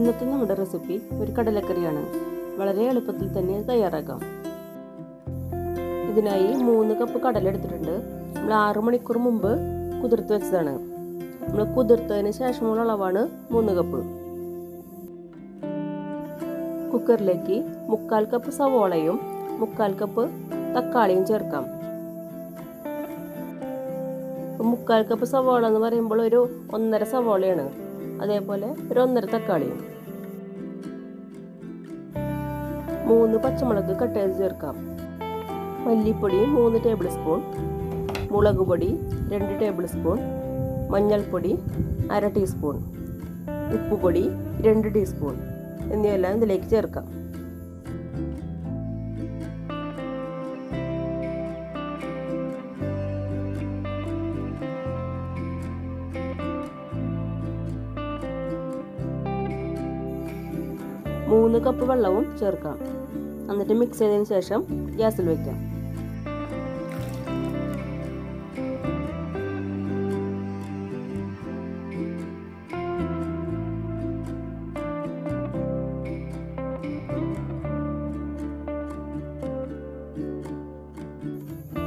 ഇന്നത്തെ നമ്മുടെ റെസിപ്പി ഒരു കടലക്കറിയാണ്. വളരെ എളുപ്പത്തിൽ തന്നെ തയ്യാറാക്കാം. ഇതിനായി മൂന്ന് കപ്പ് കടല എടുത്തിട്ടുണ്ട്. നമ്മൾ ആറ് മണിക്കൂർ മുമ്പ് കുതിർത്ത് വെച്ചതാണ്. നമ്മൾ കുതിർത്തതിന് ശേഷമുള്ള അളവാണ് മൂന്ന് കപ്പ് കുക്കറിലേക്ക് മുക്കാൽ കപ്പ് സവോളയും മുക്കാൽ കപ്പ് തക്കാളിയും ചേർക്കാം. മുക്കാൽ കപ്പ് സവോള എന്ന് പറയുമ്പോൾ ഒരു ഒന്നര സവോളയാണ്. അതേപോലെ ഒരു ഒന്നര തക്കാളിയും മൂന്ന് പച്ചമുളക് കട്ട് ചെയ്ത് ചേർക്കാം. മല്ലിപ്പൊടി മൂന്ന് ടേബിൾ സ്പൂൺ മുളക് പൊടി രണ്ട് ടേബിൾ സ്പൂൺ മഞ്ഞൾപ്പൊടി അര ടീസ്പൂൺ ഉപ്പുപൊടി രണ്ട് ടീസ്പൂൺ എന്നിവയെല്ലാം ഇതിലേക്ക് ചേർക്കാം. മൂന്ന് കപ്പ് വെള്ളവും ചേർക്കാം. എന്നിട്ട് മിക്സ് ചെയ്തതിന് ശേഷം ഗ്യാസിൽ വെക്കാം.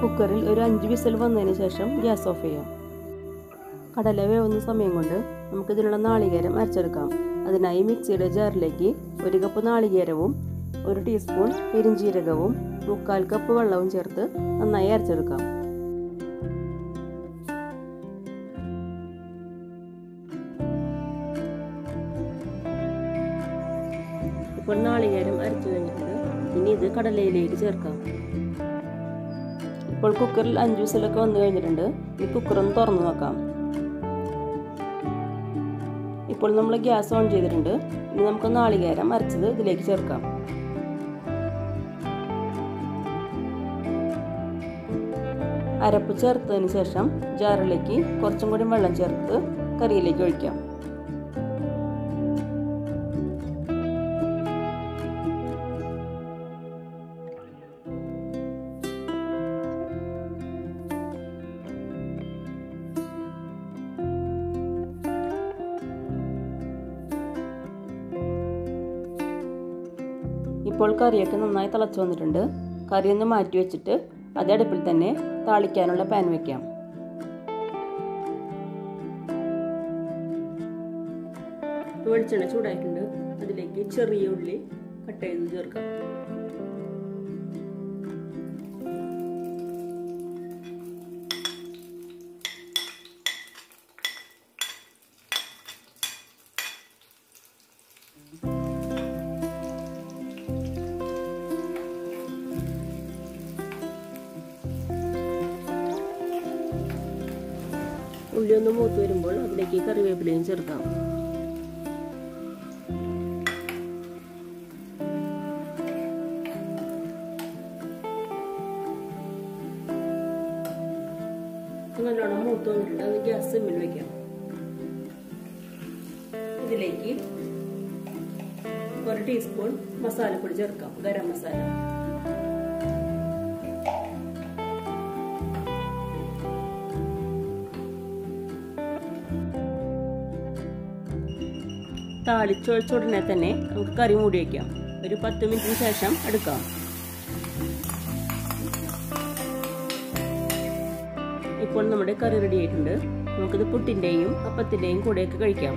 കുക്കറിൽ ഒരു അഞ്ച് വിസൽ വന്നതിന് ശേഷം ഗ്യാസ് ഓഫ് ചെയ്യാം. കടല വേവുന്ന സമയം കൊണ്ട് നമുക്കിതിനുള്ള നാളികേരം അരച്ചെടുക്കാം. അതിനായി മിക്സിയുടെ ജാറിലേക്ക് ഒരു കപ്പ് നാളികേരവും ഒരു ടീസ്പൂൺ പെരിഞ്ചീരകവും മുക്കാൽ കപ്പ് വെള്ളവും ചേർത്ത് നന്നായി അരച്ചെടുക്കാം. ഇപ്പോൾ നാളികേരം അരച്ചു കഴിഞ്ഞിട്ടുണ്ട്. ഇനി ഇത് കടലയിലേക്ക് ചേർക്കാം. ഇപ്പോൾ കുക്കറിൽ അഞ്ച് വിസിലൊക്കെ വന്നു കഴിഞ്ഞിട്ടുണ്ട്. ഈ കുക്കർ ഒന്ന് തുറന്നു നോക്കാം. ഇപ്പോൾ നമ്മൾ ഗ്യാസ് ഓൺ ചെയ്തിട്ടുണ്ട്. ഇനി നമുക്ക് നാളികേരം അരച്ചത് ഇതിലേക്ക് ചേർക്കാം. അരപ്പ് ചേർത്തതിന് ശേഷം ജാറിലേക്ക് കുറച്ചും കൂടി വെള്ളം ചേർത്ത് കറിയിലേക്ക് ഒഴിക്കാം. ഇപ്പോൾ കറിയൊക്കെ നന്നായി തിളച്ചു വന്നിട്ടുണ്ട്. കറി ഒന്ന് മാറ്റി വെച്ചിട്ട് അതേ അടുപ്പിൽ തന്നെ താളിക്കാനുള്ള പാൻ വെക്കാം. വെളിച്ചെണ്ണ ചൂടായിട്ടുണ്ട്. അതിലേക്ക് ചെറിയ ഉള്ളി കട്ട് ചെയ്ത് ചേർക്കാം. ഉള്ളി ഒന്ന് മൂത്ത് വരുമ്പോൾ അതിലേക്ക് കറിവേപ്പിലയും ചേർക്കാം. നല്ലോണം മൂത്ത് വന്നിട്ടുണ്ട്. അത് ഗ്യാസ് സിമ്മിൽ വെക്കാം. ഇതിലേക്ക് ഒരു ടീസ്പൂൺ മസാലപ്പൊടി ചേർക്കാം. ഗരം മസാല. താളിച്ചൊഴിച്ച ഉടനെ തന്നെ നമുക്ക് കറി മൂടി വയ്ക്കാം ഒരു പത്ത് മിനിറ്റിന് ശേഷം എടുക്കാം. ഇപ്പോൾ നമ്മുടെ കറി റെഡി ആയിട്ടുണ്ട്. നമുക്കിത് പുട്ടിന്റെയും അപ്പത്തിന്റെയും കൂടെയൊക്കെ കഴിക്കാം.